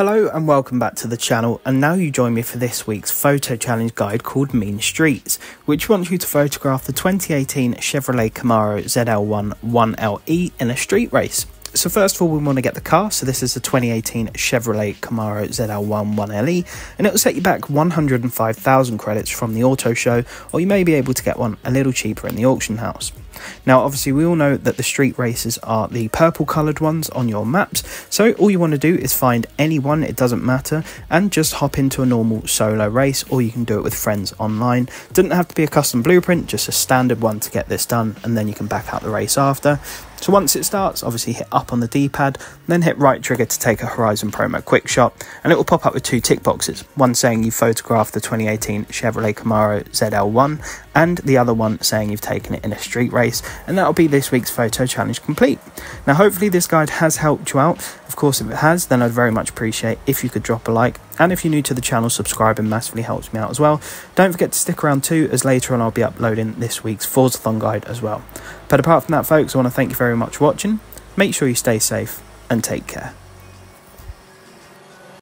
Hello and welcome back to the channel and now you join me for this week's photo challenge guide called Mean Streets which wants you to photograph the 2018 Chevrolet Camaro ZL1 1LE in a street race. So first of all, we want to get the car. So this is the 2018 Chevrolet Camaro ZL1 1LE, and it will set you back 105,000 credits from the auto show, or you may be able to get one a little cheaper in the auction house. Now, obviously, we all know that the street races are the purple coloured ones on your maps, so all you want to do is find any one, it doesn't matter, and just hop into a normal solo race, or you can do it with friends online. Doesn't have to be a custom blueprint, just a standard one to get this done, and then you can back out the race after. So once it starts, obviously hit up on the D-pad, then hit right trigger to take a Horizon Promo quick shot, and it will pop up with two tick boxes, one saying you photographed the 2018 Chevrolet Camaro ZL1, and the other one saying you've taken it in a street race, and that'll be this week's photo challenge complete. Now hopefully this guide has helped you out, of course if it has, then I'd very much appreciate if you could drop a like, and if you're new to the channel, subscribing massively helps me out as well. Don't forget to stick around too, as later on I'll be uploading this week's Forzathon guide as well. But apart from that folks, I want to thank you very much for watching, make sure you stay safe, and take care.